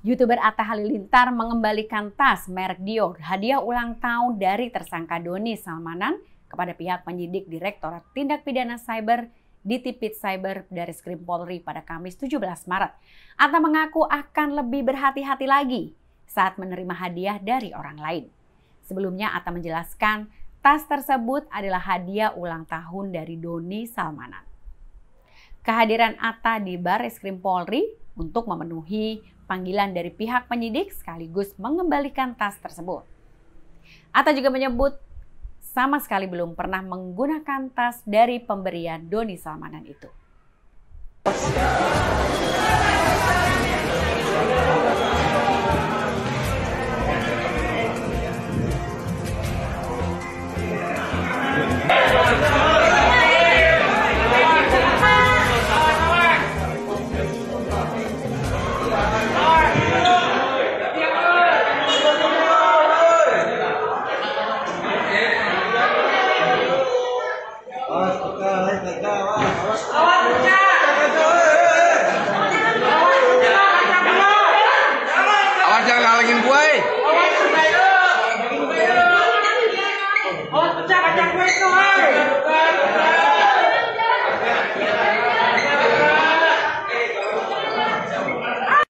YouTuber Atta Halilintar mengembalikan tas merek Dior hadiah ulang tahun dari tersangka Doni Salmanan kepada pihak penyidik Direktorat Tindak Pidana Cyber di Tipit Cyber dari Skrim Polri pada Kamis 17 Maret. Atta mengaku akan lebih berhati-hati lagi saat menerima hadiah dari orang lain. Sebelumnya Atta menjelaskan tas tersebut adalah hadiah ulang tahun dari Doni Salmanan. Kehadiran Atta di Baris Krim Polri untuk memenuhi panggilan dari pihak penyidik sekaligus mengembalikan tas tersebut. Atta juga menyebut sama sekali belum pernah menggunakan tas dari pemberian Doni Salmanan itu. Awas jangan ngalangin gue. Oh, pecah kaca gue itu, hei!